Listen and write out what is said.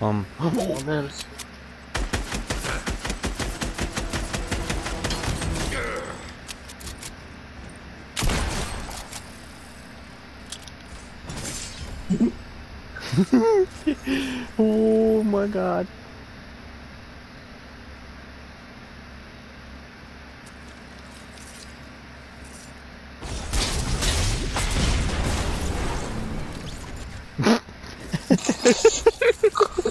Um, Oh, man. oh my god. ハハハハ!